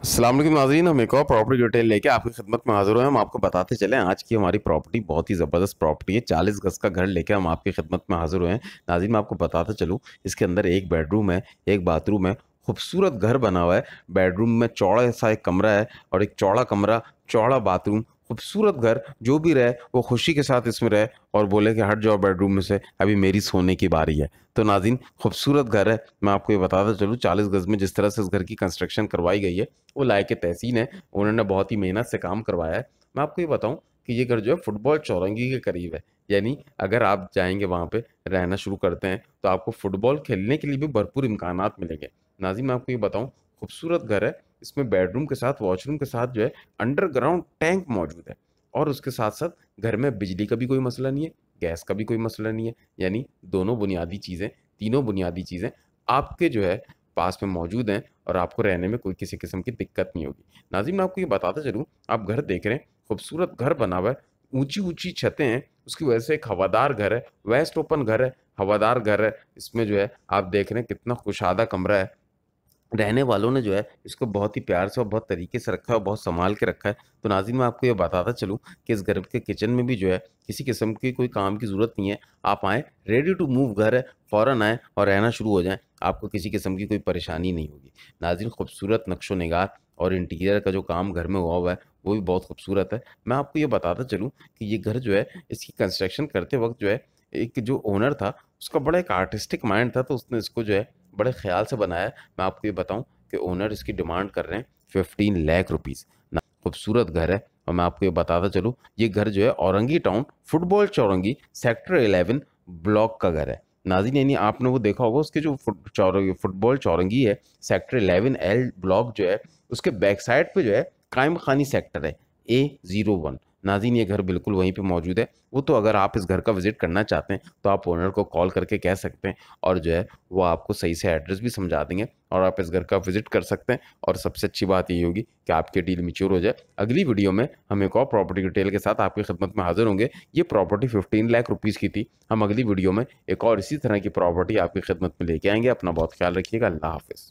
अस्सलाम नाजीन नाज़रीन हम एक और प्रॉपर्टी डिटेल लेके आपकी खिदमत में हाजिर हुए हम आपको बताते चले, आज की हमारी प्रॉपर्टी बहुत ही ज़बरदस्त प्रॉपर्टी है। चालीस गज़ का घर लेके हम आपकी खिदमत में हाजिर हुए हैं। नाज़रीन मैं आपको बताते चलूँ, इसके अंदर एक बेडरूम है, एक बाथरूम है, खूबसूरत घर बना हुआ है। बेडरूम में चौड़ा सा एक कमरा है और एक चौड़ा कमरा, चौड़ा बाथरूम खूबसूरत घर, जो भी रहे, वो खुशी के साथ इसमें रहे और बोले कि हट जाओ बेडरूम में से, अभी मेरी सोने की बारी है। तो नाजिन, खूबसूरत घर है। मैं आपको ये बताता चलूँ, चालीस गज़ में जिस तरह से इस घर की कंस्ट्रक्शन करवाई गई है, वो लायक तहसीन है, उन्होंने बहुत ही मेहनत से काम करवाया है। मैं आपको ये बताऊँ कि ये घर जो है फुटबॉल चौरंगी के करीब है। यानी अगर आप जाएँगे वहाँ पे, रहना शुरू करते हैं तो आपको फुटबॉल खेलने के लिए भी भरपूर इम्कान मिलेंगे। नाजिन, मैं आपको ये बताऊँ, खूबसूरत घर है इसमें बेडरूम के साथ वॉशरूम के साथ जो है अंडरग्राउंड टैंक मौजूद है। और उसके साथ साथ घर में बिजली का भी कोई मसला नहीं है गैस का भी कोई मसला नहीं है। यानी दोनों बुनियादी चीज़ें, तीनों बुनियादी चीज़ें आपके जो है, पास में मौजूद हैं और आपको रहने में कोई किसी किस्म की दिक्कत नहीं होगी। नाजिम, मैं आपको ये बताता चलूँ, आप घर देख रहे हैं, खूबसूरत घर बना हुआ है ऊँची ऊँची छतें हैं, उसकी वजह से एक हवादार घर है वेस्ट ओपन घर है, हवादार घर है। इसमें जो है, आप देख रहे हैं कितना खुशादा कमरा है रहने वालों ने जो है, इसको बहुत ही प्यार से और बहुत तरीके से रखा है और बहुत संभाल के रखा है। तो नाजिन मैं आपको ये बताता चलूँ कि इस घर के किचन में भी जो है, किसी किस्म की कोई काम की ज़रूरत नहीं है। आप आएँ रेडी टू मूव घर है, फ़ौरन आएँ और रहना शुरू हो जाएँ। आपको किसी किस्म की कोई परेशानी नहीं होगी। नाजिन खूबसूरत नक्शो नगार और इंटीरियर का जो काम घर में हुआ हुआ है, वो भी बहुत खूबसूरत है। मैं आपको ये बताता चलूँ कि ये घर जो है, इसकी कंस्ट्रक्शन करते वक्त जो है, एक जो ओनर था, उसका बड़ा एक आर्टिस्टिक माइंड था तो उसने इसको जो है बड़े ख्याल से बनाया है। मैं आपको ये बताऊँ कि ओनर इसकी डिमांड कर रहे हैं फिफ्टीन लाख रुपीज़ ना, खूबसूरत घर है और मैं आपको ये बताता चलूँ, ये घर जो है Orangi town football Chowrangi sector eleven block का घर है। नाजिन यानी आपने वो देखा होगा, उसके जो फुट चौरंगी फुटबॉल चौरंगी है सेक्टर एलेवन एल ब्लॉक जो है, उसके बैक साइड पे जो है कायम खानी सेक्टर है ए ज़ीरो वन नाजिन ये घर बिल्कुल वहीं पे मौजूद है। वो तो अगर आप इस घर का विज़िट करना चाहते हैं तो आप ओनर को कॉल करके कह सकते हैं और जो है, वो आपको सही से एड्रेस भी समझा देंगे और आप इस घर का विज़िट कर सकते हैं। और सबसे अच्छी बात ये होगी कि आपकी डील मिच्योर हो जाए। अगली वीडियो में हम एक और प्रॉपर्टी डिटेल के साथ आपकी खिदमत में हाजिर होंगे। ये प्रॉपर्टी फिफ्टीन लाख रुपीज़ की थी। हम अगली वीडियो में एक और इसी तरह की प्रॉपर्टी आपकी खिदमत में लेके आएँगे। अपना बहुत ख्याल रखिएगा। अल्लाह हाफिज़।